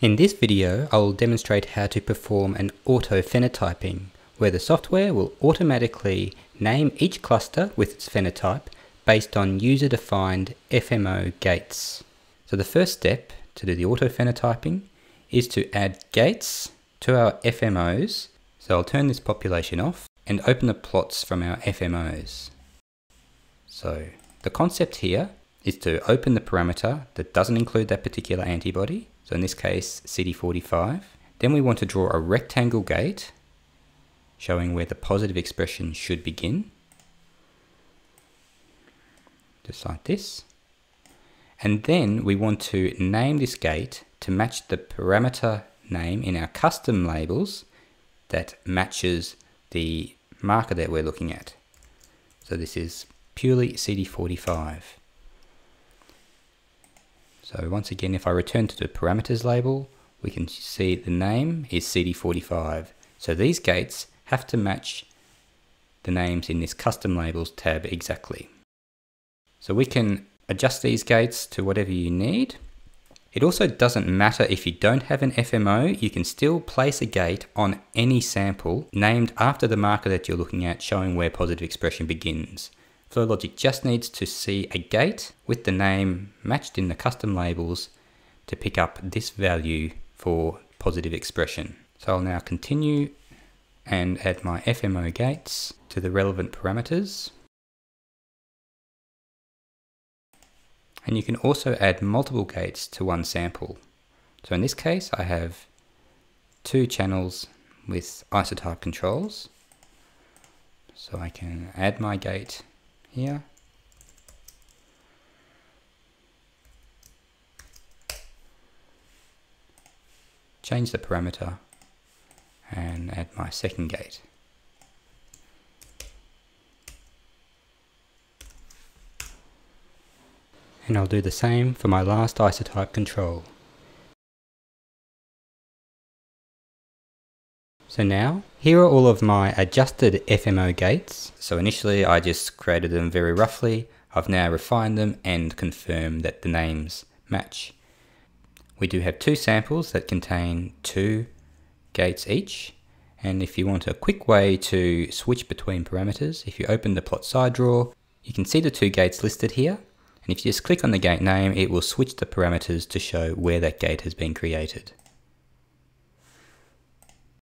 In this video, I will demonstrate how to perform an auto-phenotyping, where the software will automatically name each cluster with its phenotype based on user-defined FMO gates. So the first step to do the auto-phenotyping is to add gates to our FMOs. So I'll turn this population off and open the plots from our FMOs. So the concept here is to open the parameter that doesn't include that particular antibody. So in this case, CD45. Then we want to draw a rectangle gate showing where the positive expression should begin. Just like this. And then we want to name this gate to match the parameter name in our custom labels that matches the marker that we're looking at. So this is purely CD45. So once again, if I return to the parameters label, we can see the name is CD45. So these gates have to match the names in this custom labels tab exactly. So we can adjust these gates to whatever you need. It also doesn't matter if you don't have an FMO, you can still place a gate on any sample named after the marker that you're looking at showing where positive expression begins. FlowLogic just needs to see a gate with the name matched in the custom labels to pick up this value for positive expression. So I'll now continue and add my FMO gates to the relevant parameters. And you can also add multiple gates to one sample. So in this case, I have two channels with isotype controls. So I can add my gate here. Change the parameter and add my second gate. and I'll do the same for my last isotype control. So now, here are all of my adjusted FMO gates. So initially I just created them very roughly. I've now refined them and confirmed that the names match. We do have two samples that contain two gates each. And if you want a quick way to switch between parameters, if you open the plot side drawer, you can see the two gates listed here. And if you just click on the gate name, it will switch the parameters to show where that gate has been created.